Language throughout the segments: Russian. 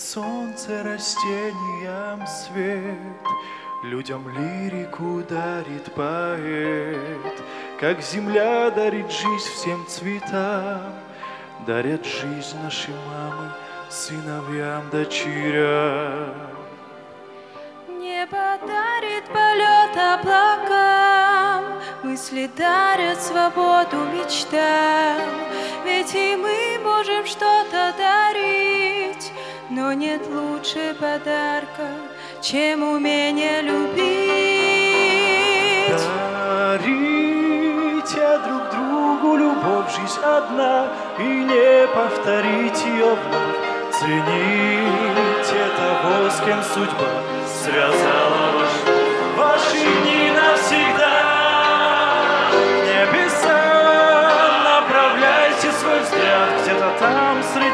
солнце растениям свет, Людям лирику дарит поэт, Как земля дарит жизнь всем цветам, Дарят жизнь наши мамы сыновьям, дочерям. Небо дарит полет облакам, Мысли дарят свободу мечтам, Ведь и мы можем что-то дарить, Но нет лучше подарка, чем умение любить. Дарите друг другу любовь, жизнь одна, И не повторить ее вновь. Цените того, с кем судьба связала ваш Ваши дни навсегда к небесам Направляйте свой взгляд Где-то там среди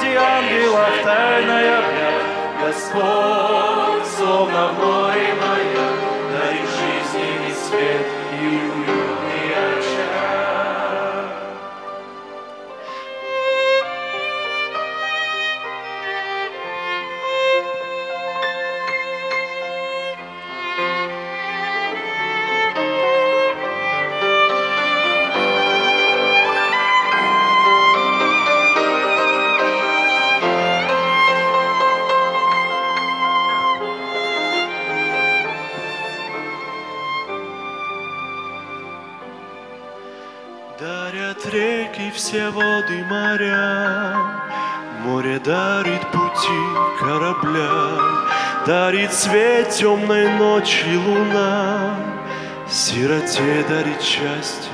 Господь, словно в Дарят реки все воды моря, Море дарит пути корабля, Дарит свет темной ночи луна, Сироте дарит счастье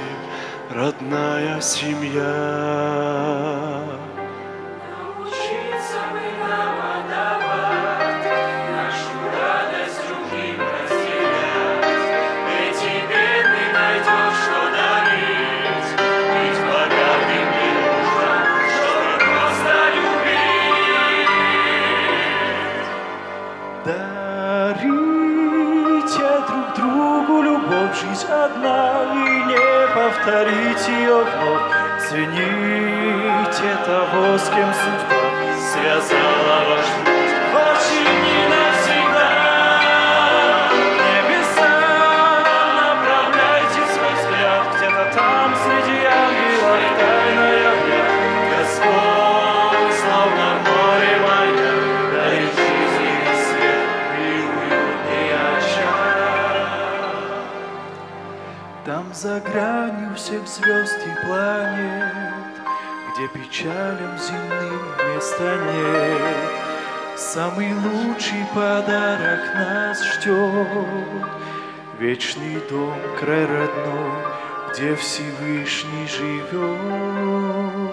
родная семья. Жизнь одна, и не повторить ее вновь. Цените того, с кем судьба связала ваш путь. Ваши за гранью всех звезд и планет, Где печалям земным места нет, Самый лучший подарок нас ждет, Вечный дом, край родной, Где Всевышний живет.